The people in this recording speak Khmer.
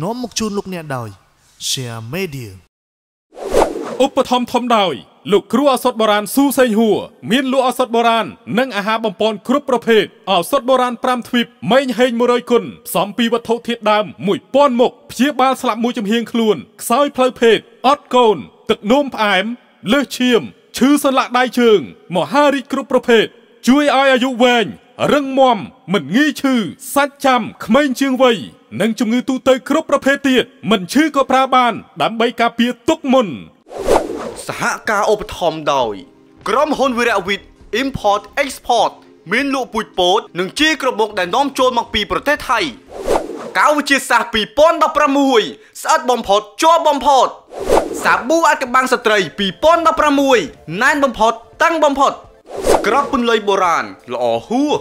នាំមកជូនលោកអ្នកដោយ Share Media ឧបត្ថម្ភធំដោយលោកគ្រូឱសថបុរាណស៊ូសេងហួរមានលក់ឱសថបុរាណនិងអាហារបំពន់គ្រប់ប្រភេទឱសថបុរាណ5ទ្វីបម៉េងហេង100គុណផ្សំពីវត្ថុធាតុដើម1000មុខព្យាបាលស្លាប់មួយចំហៀងខ្លួនខ្សោយផ្លូវភេទអត់កូន ទឹកនោមផ្អែមលើសឈាមឈឺសន្លាក់ដៃជើង មហារីកគ្រប់ប្រភេទជួយឲ្យអាយុវែងរឹងមាំមិនងាយឈឺសាច់ចាំក្មេងជាងវ័យ និងជំងឺទូទៅគ្រប់ប្រភេទទៀតមិនឈឺក៏ប្រើបាន ដើម្បីការពារទុកមុនសហការឧបត្ថម្ភដោយ ក្រុមហ៊ុនវីរៈវិទ្យ Import Export មានលក់ពូជពោតនិងជីក្រមុកដែលនាំចូលមកពីប្រទេសថៃកៅវិទ្យាសាស្ត្រ2016ស្អិតបំផុតជាប់បំផុតសាប៊ូអាត់កបាំងស្ត្រី2016ណែនបំផុតតឹងបំផុត ស្ក្រប់ពន្លៃបុរាណល្អហួរ